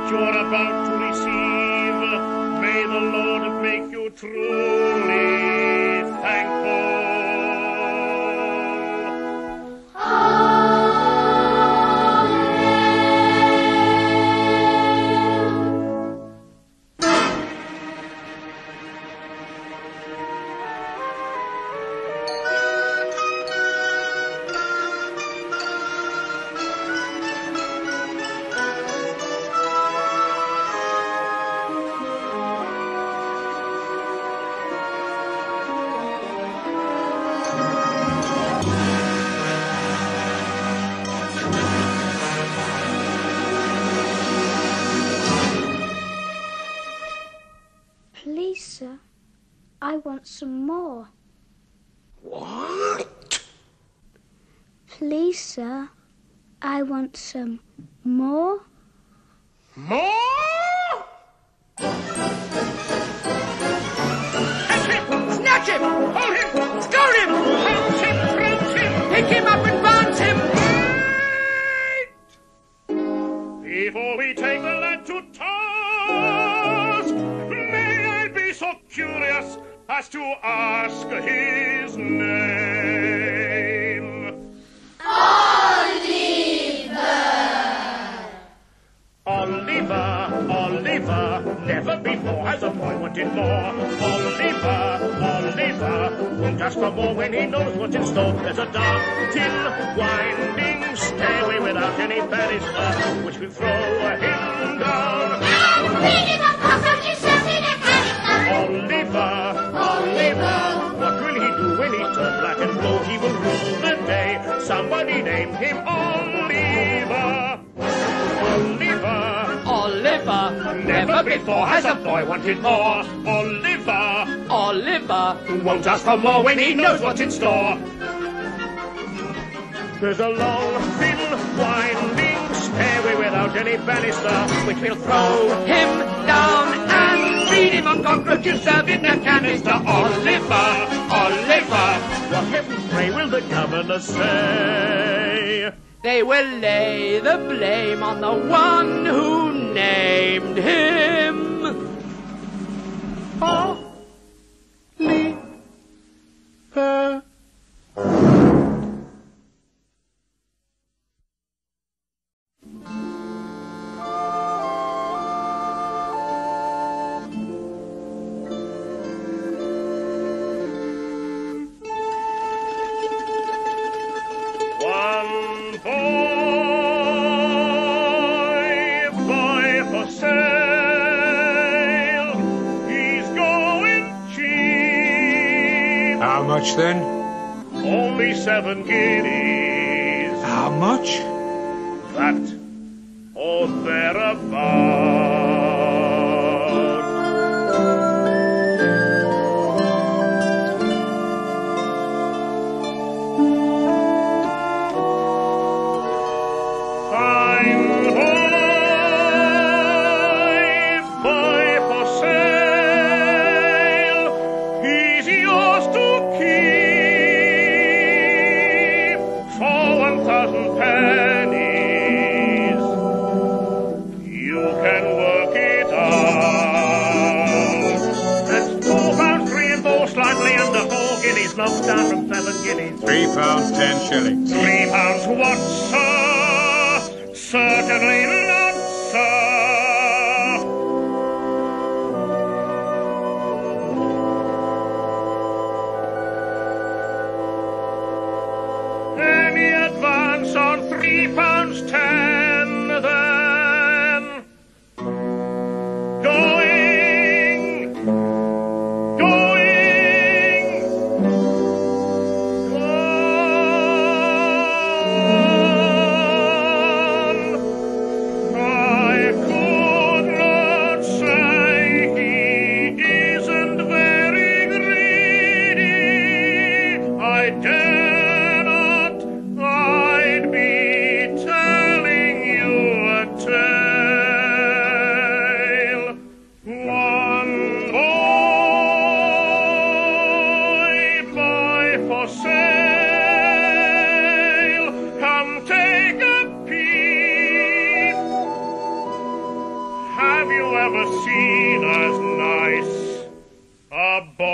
what you're about to receive. May the Lord make you truly thankful. winding stairway without any very spot, which will throw him down. Oliver, Oliver, what will he do when he turns black and blue? He will rule the day. Somebody named him Oliver. Oliver, Oliver, never before has a boy wanted more. Oliver, Oliver, won't ask for more when he knows what's in store. There's a long, thin, winding stairway without any banister, which will throw him down and feed him on cockroaches served in a canister. Oliver, Oliver, what heaven pray will the governor say? They will lay the blame on the one who named him. Oh, Oliver. Seen as nice. A boy.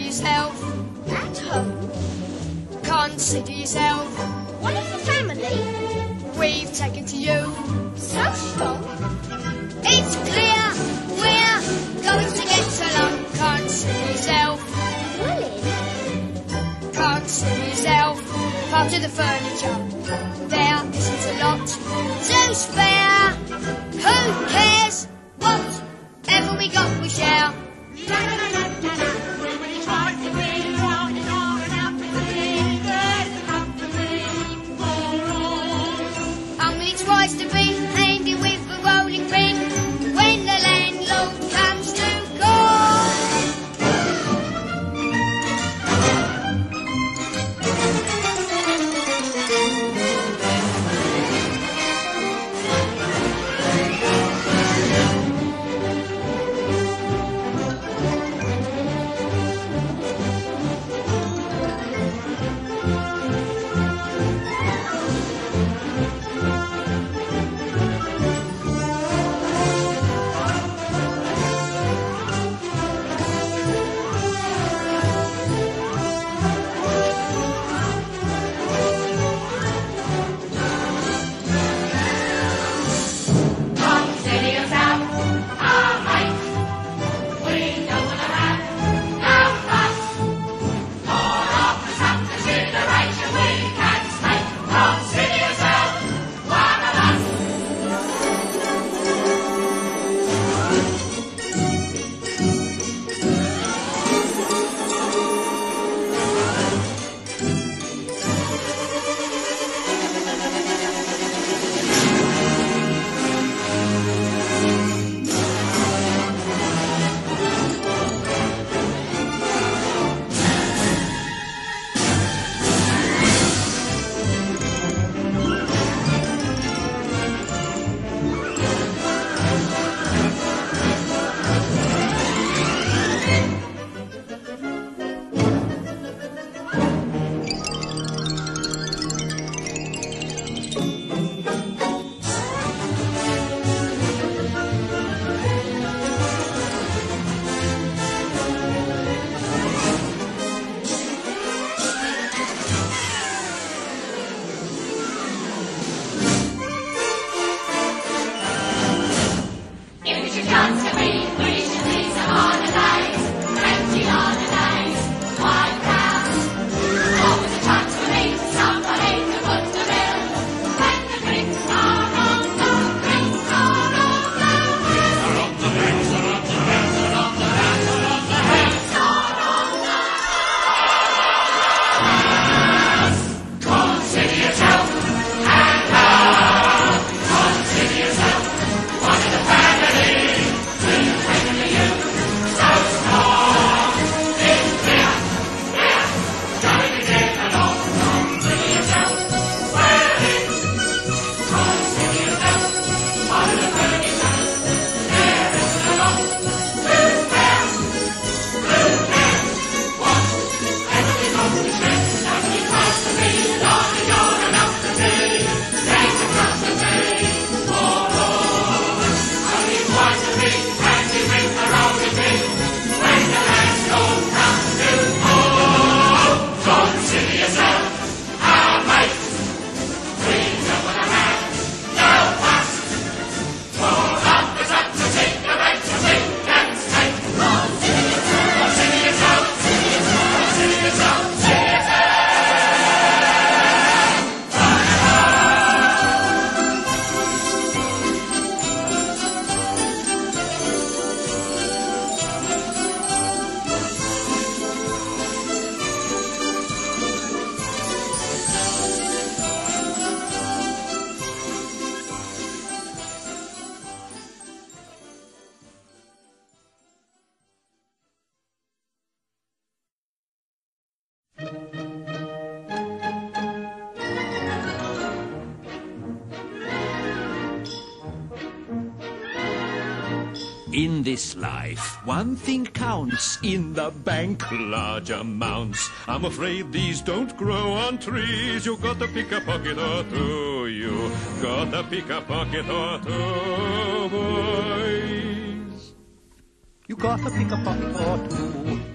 yourself. At home. Consider yourself. One of the family. We've taken to you. So strong. It's clear we're going to get along. Consider yourself. Willing. Consider yourself. Part of the furniture. There isn't a lot to spare. Who cares? Whatever we got, we share. One thing counts. In the bank, large amounts. I'm afraid these don't grow on trees. You gotta pick a pocket or two. You gotta pick a pocket or two, boys. You gotta pick a pocket or two.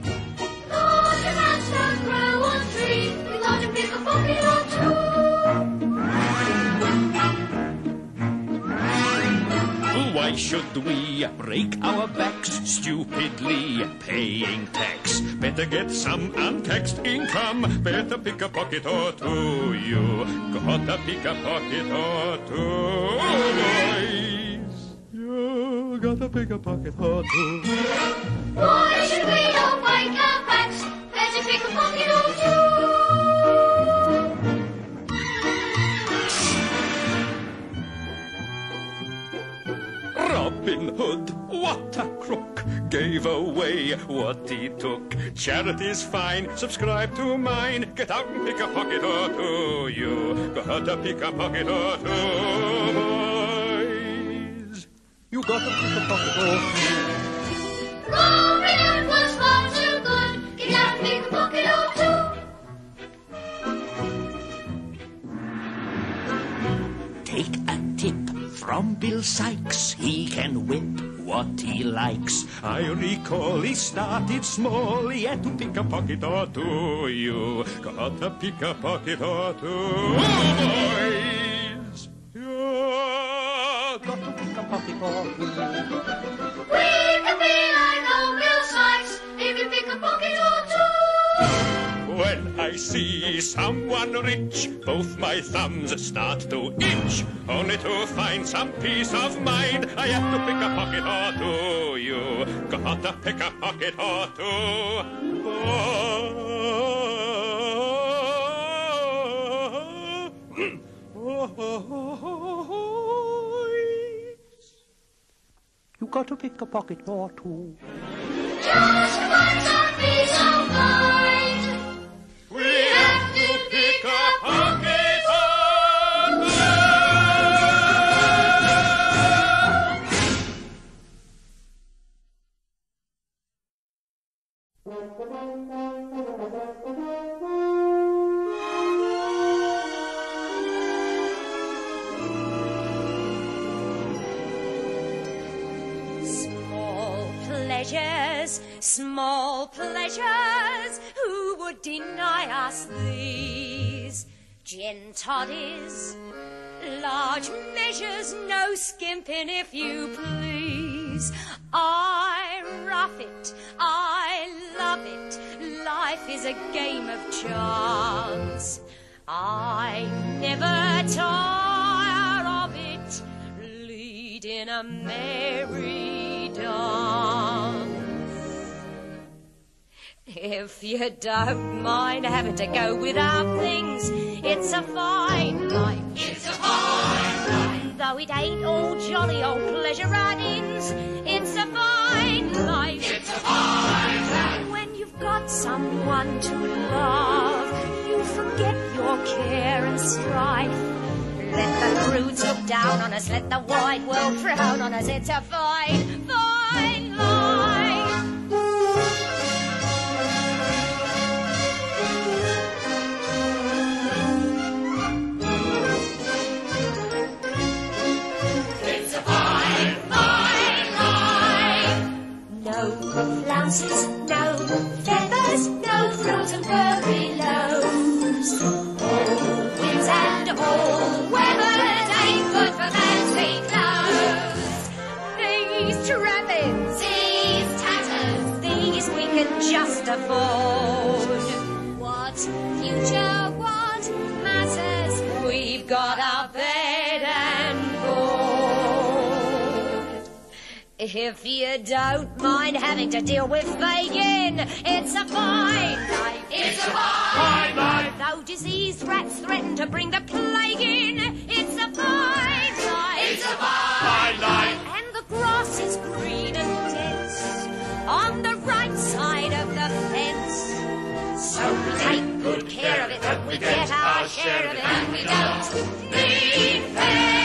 Should we break our backs stupidly paying tax? Better get some untaxed income. Better pick a pocket or two. You gotta pick a pocket or two, boys. You gotta pick a pocket or two. Why should we all break our backs? Better pick a pocket or two. Robin Hood, what a crook, gave away what he took. Charity's fine, subscribe to mine. Get out and pick a pocket or two. You gotta pick a pocket or two, boys. You gotta pick a pocket or two. From Bill Sikes. He can whip what he likes. I recall he started small. He had to pick a pocket or two. You gotta pick a pocket or two, Oh, boys. You gotta pick a pocket or two. I see someone rich, both my thumbs start to itch. Only to find some peace of mind, I have to pick a pocket or two. You gotta pick a pocket or two. Boys. You gotta pick a pocket or two. Just to find some peace of mind. Skimping if you please. I rough it, I love it, life is a game of chance. I never tire of it, leading a merry dance. If you don't mind having to go without things, it's a fine life. It's a fine. Though it ain't all jolly old pleasure addings, it's a fine life. It's a fine life. When you've got someone to love, you forget your care and strife. Let the prudes look down on us, let the wide world frown on us. It's a fine, fine flounces, If you don't mind having to deal with Fagin, it's a fine life. It's a fine life. Though diseased rats threaten to bring the plague in, it's a fine life. It's a fine life. And the grass is green and dense on the right side of the fence. So we take good care of it we get our share of it and we don't need fence.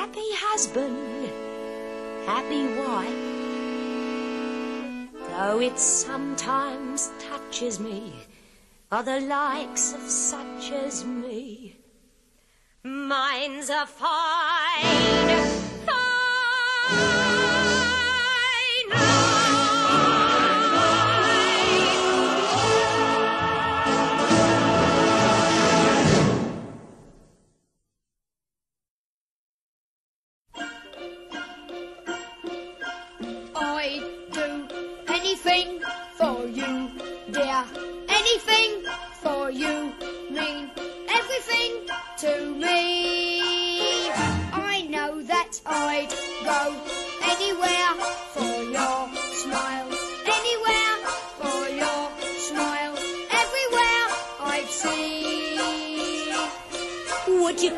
happy husband, happy wife. Though it sometimes touches me for the likes of such as me. Mine's a fine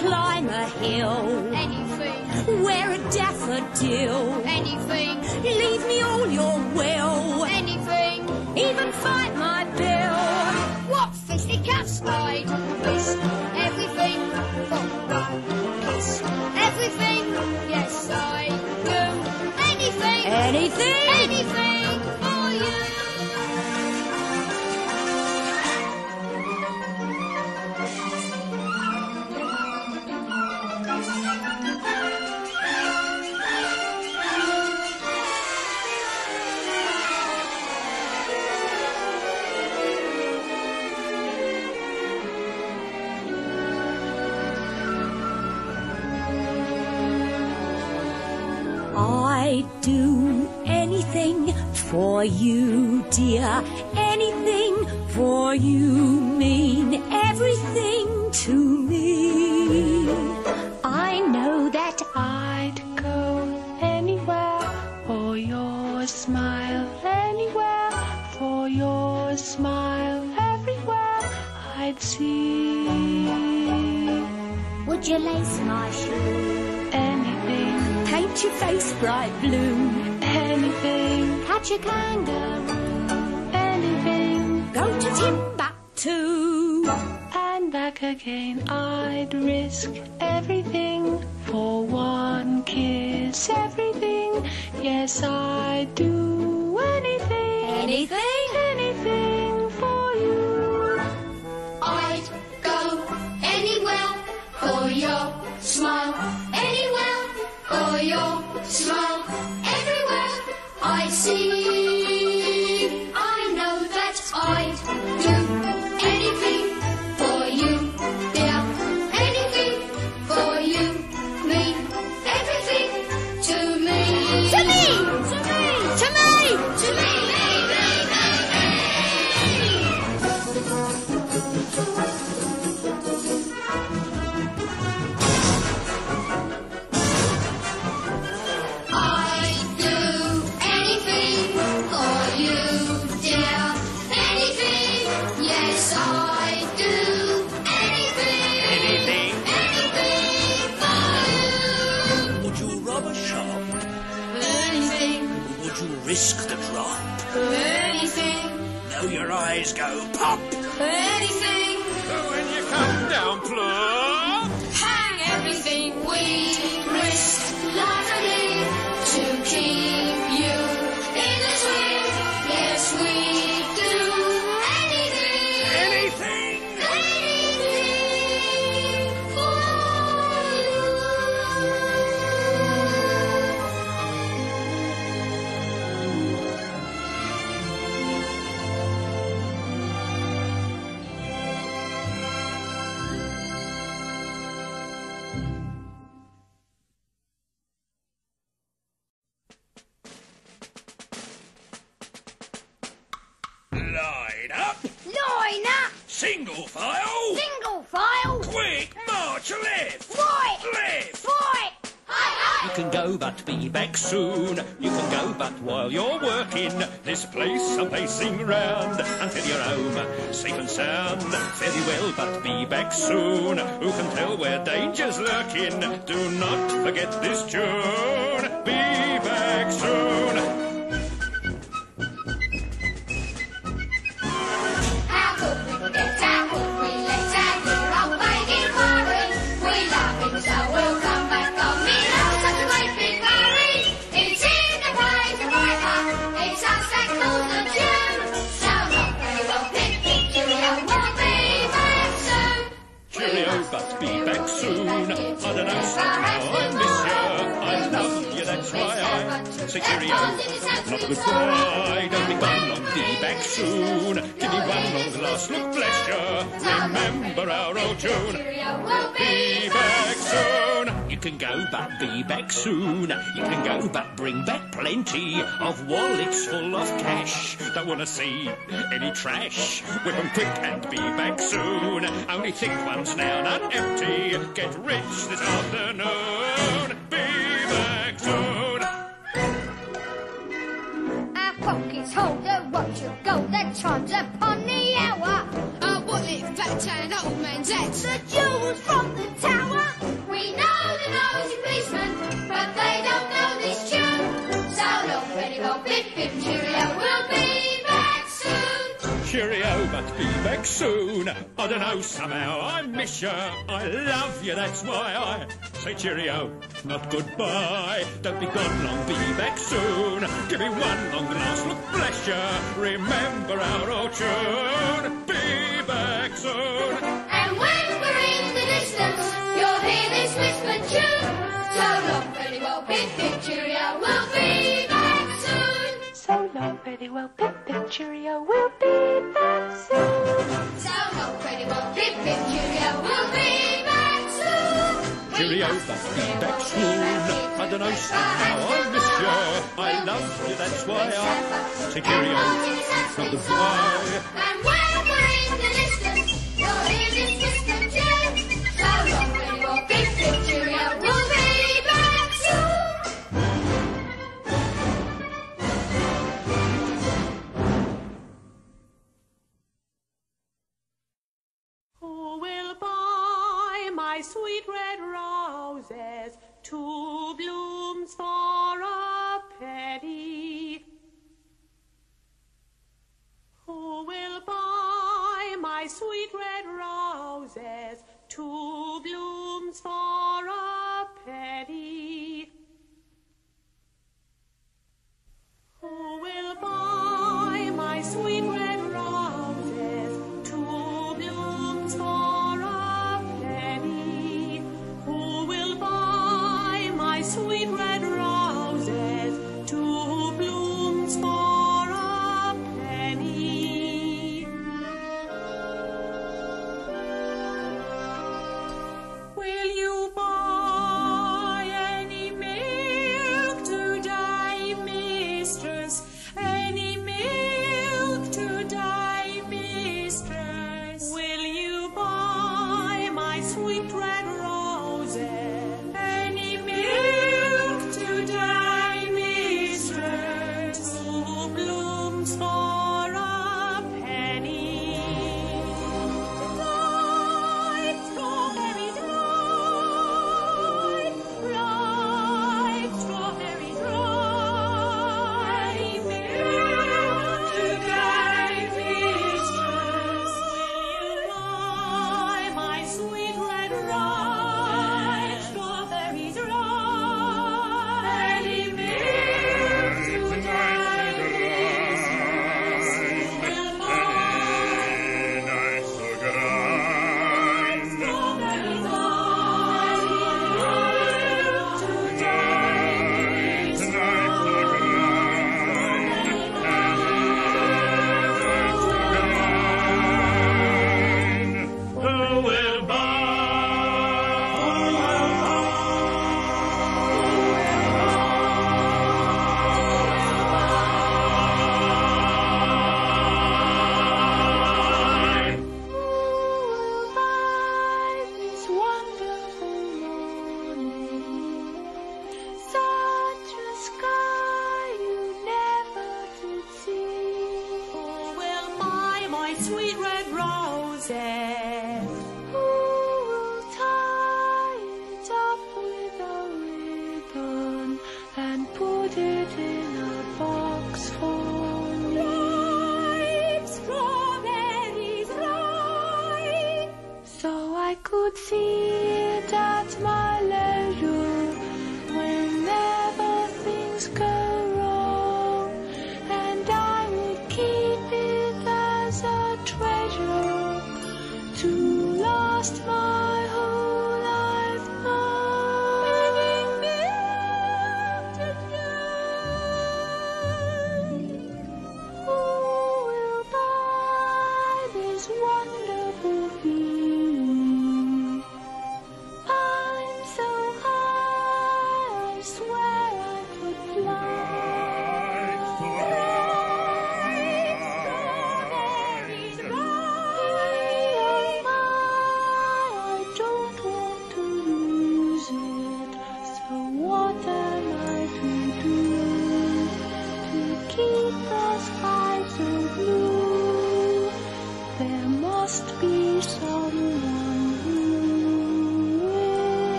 climb a hill? Anything, Wear a daffodil? anything, Leave me all your will? anything. Even fight my bill? What fisticuffs I'd risk everything for one kiss. Everything, yes I do. Anything? anything do anything for you, dear. Anything for you mean everything to me. I know that I'd go anywhere for your smile, anywhere for your smile, everywhere I'd see Would you lace my shoe? Paint your face bright blue? anything, Catch a kangaroo? anything, Go to Timbuktu? and back again. I'd risk everything for one kiss, everything. Yes, I'd do. Anything? Anything go pop. anything. When you come down plump. Back soon. Who can tell where danger's lurking? Do not forget this tune. Cheerio. Not goodbye, don't be gone long, be back soon. Give me one long last look, you. Remember our old June. Be back soon. You can go, but be back soon. You can go, but bring back plenty of wallets full of cash. Don't wanna see any trash. Whip 'em quick and be back soon. Only thick ones now, not empty. Get rich this afternoon. Hold the watch you go, the chimes upon the hour. A wallet fat and old man's hat. The jewels from the tower. We know the nosy policemen, but they don't know this tune. So long, Penny Bob, bip bip cheerio, we'll be back. Cheerio, but be back soon. I don't know, somehow I miss you. I love you, that's why I say cheerio, not goodbye. Don't be gone long, be back soon. Give me one long last look, bless you. Remember our old tune. Be back soon. And when we're in the distance, you'll hear this whispered tune. So long, Penny Bob, bip bip cheerio, we'll be soon. So long, very well, pip pip cheerio, we'll be back soon. So long, Penny Bob, bip bip cheerio, we'll be back soon. Cheerio, but be back soon. I don't know, somehow I miss you. I love you, that's why I say cheerio, not goodbye. And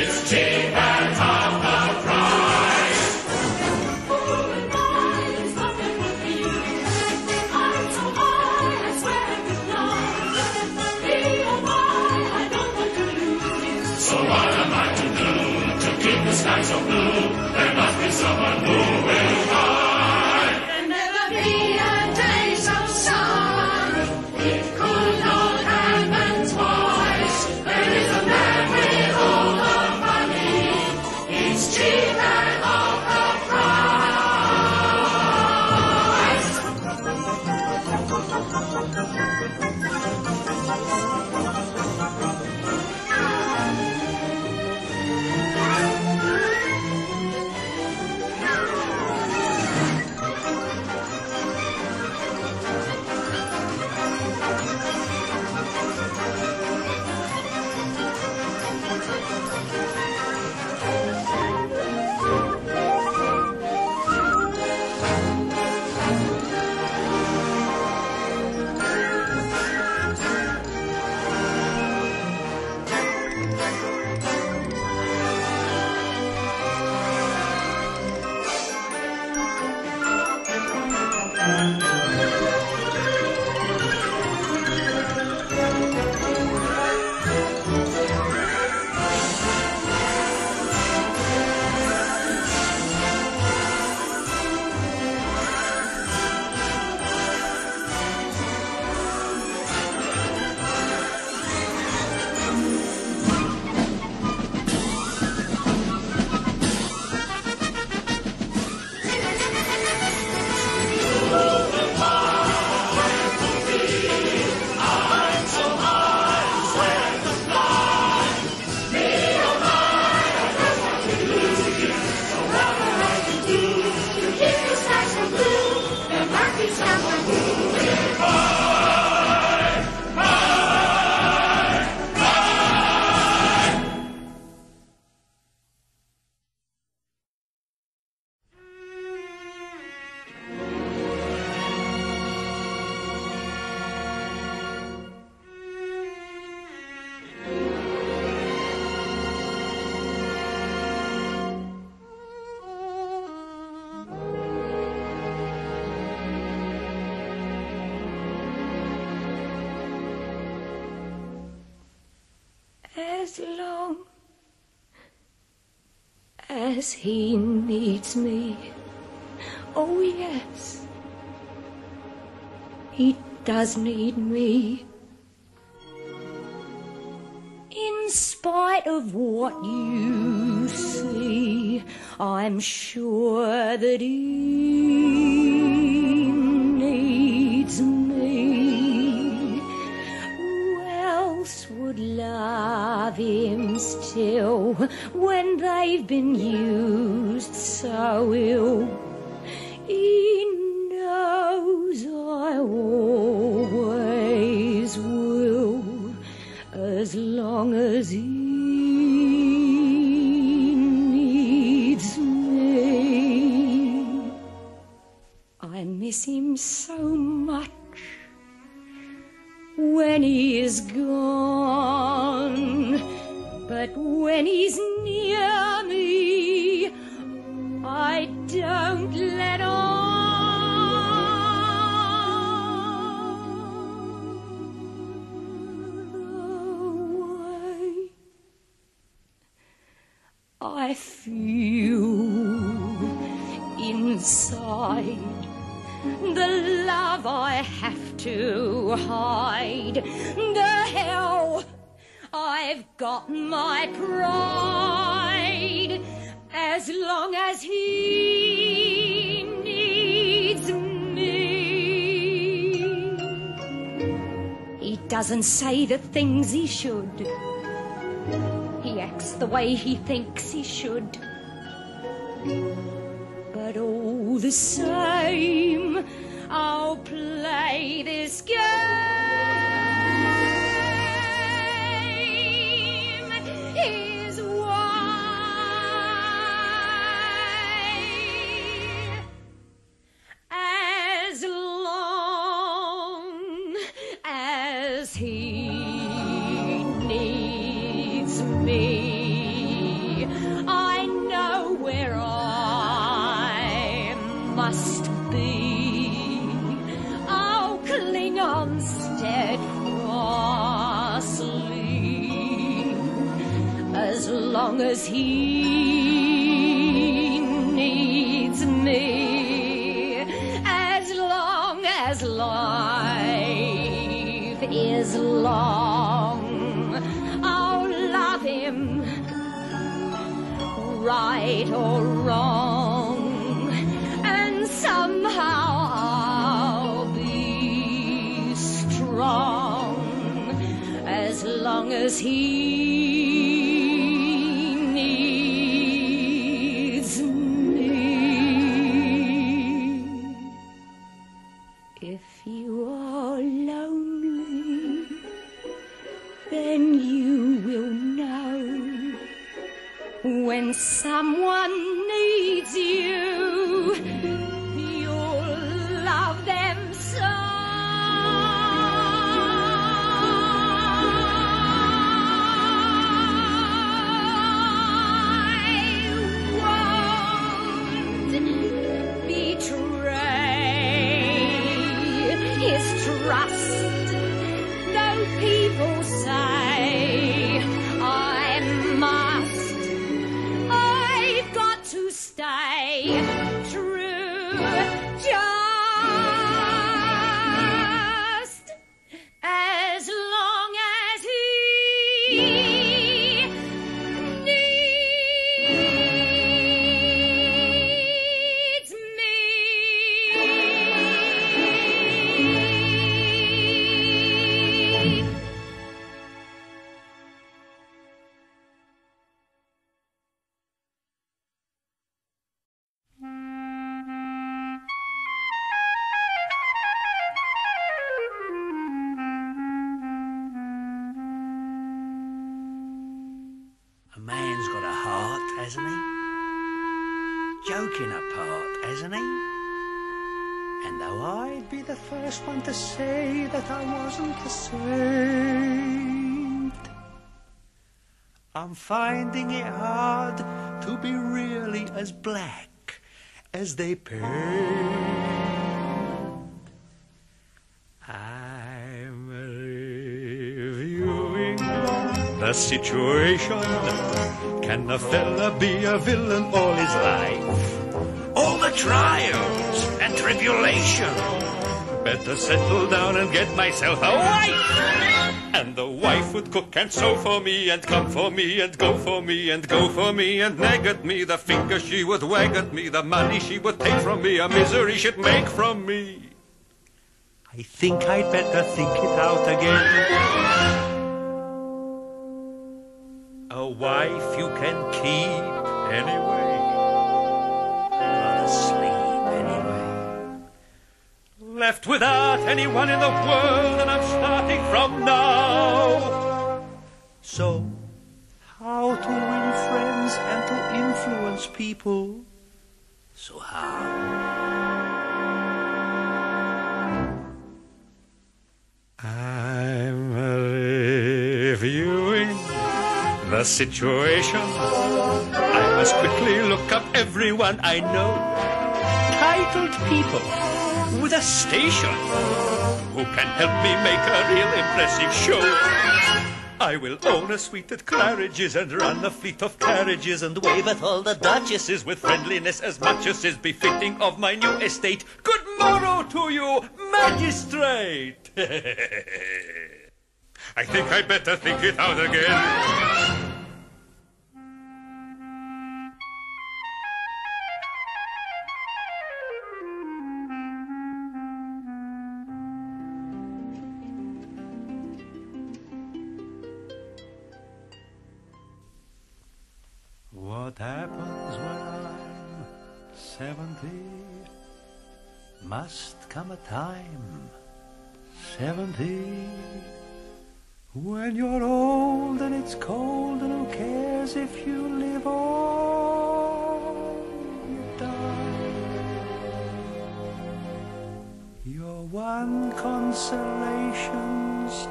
is King. he needs me. Oh, yes. He does need me. In spite of what you see, I'm sure that he love him still when they've been used. Doesn't say the things he should. He acts the way he thinks he should. But all the same, long as he I'm finding it hard to be really as black as they paint. I'm reviewing the situation. Can a fella be a villain all his life? All the trials and tribulation. Better settle down and get myself a wife. And the wife would cook and sew for me and come for me and go for me and go for me and nag at me. The finger she would wag at me, the money she would take from me, a misery she'd make from me. I think I'd better think it out again. A wife you can keep anyway. Left without anyone in the world, and I'm starting from now. So, how to win friends and to influence people? So how? I'm reviewing the situation. I must quickly look up everyone I know. Titled people with a station who can help me make a real impressive show. I will own a suite at Claridge's and run a fleet of carriages and wave at all the duchesses with friendliness as much as is befitting of my new estate. Good morrow to you, magistrate! I think I better think it out again. Must come a time, seventy, when you're old and it's cold and who cares if you live or die? Your one consolation's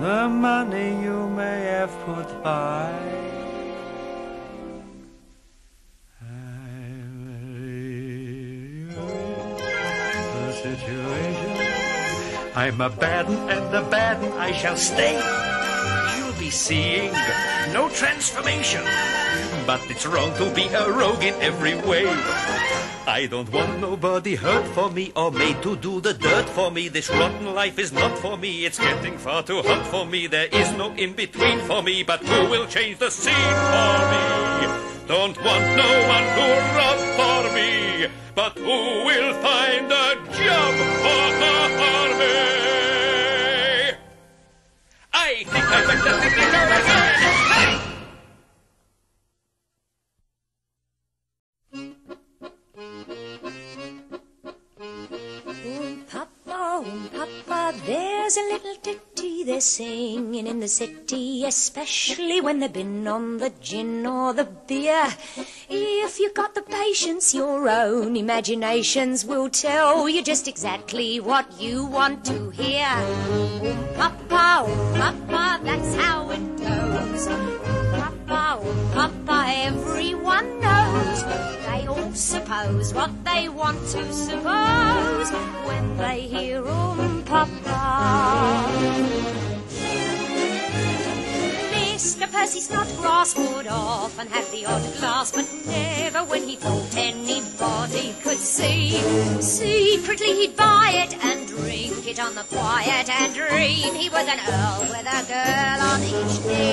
the money you may have put by. Situation. I'm a bad and a bad I shall stay. You'll be seeing no transformation, but it's wrong to be a rogue in every way. I don't want nobody hurt for me or made to do the dirt for me. This rotten life is not for me. It's getting far too hot for me. There is no in between for me. But who will change the scene for me? Don't want no one to rub for me. But who will find me? I think I better think it singing in the city, especially when they've been on the gin or the beer. If you've got the patience, your own imaginations will tell you just exactly what you want to hear. Papa, Papa, that's how it goes. Papa, Papa, everyone knows. They all suppose what they want to suppose when they hear um Papa. Mr. Percy Snodgrass would often have the odd glass, but never when he thought anybody could see. Secretly he'd buy it and drink it on the quiet and dream he was an earl with a girl on each knee.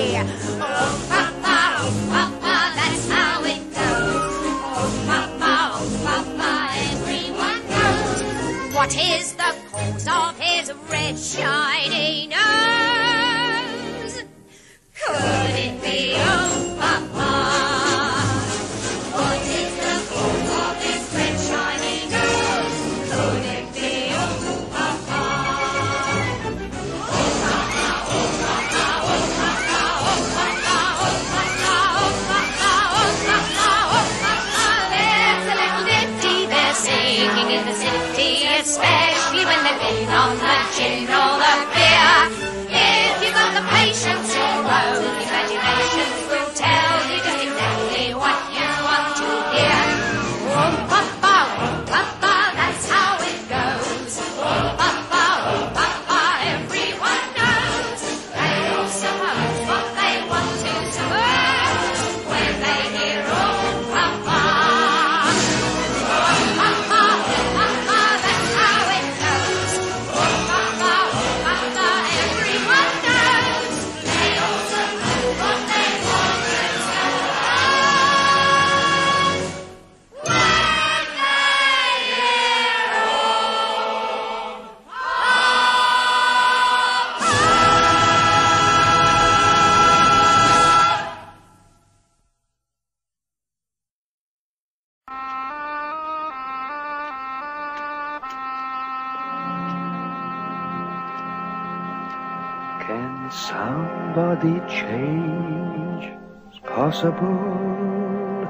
Can somebody change? It's possible.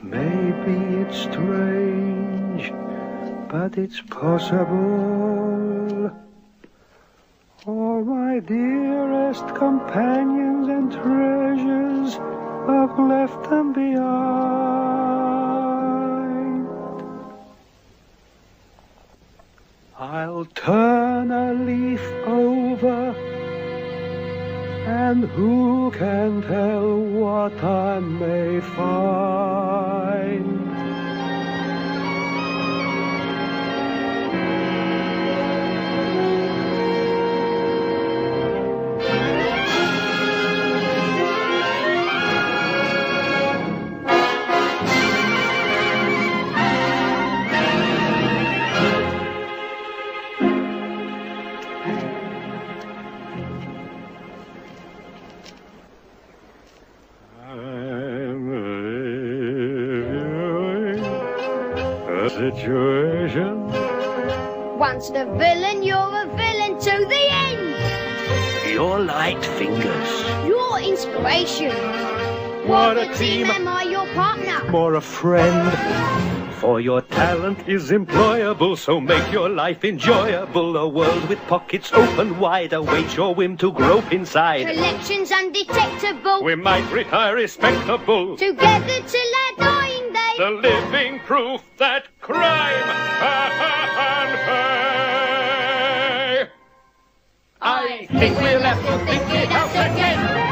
Maybe it's strange, but it's possible. All my dearest companions and treasures, I've left them behind. I'll turn a leaf over And who can tell what I may find? Once the villain, you're a villain to the end. Your light fingers. Your inspiration. What For a the team. Am I your partner? More a friend. For your talent is employable, so make your life enjoyable. A world with pockets open wide awaits your whim to grope inside. Collections undetectable. We might retire respectable. Together till our dying day. The living proof that crime Cierra tus mentiras, se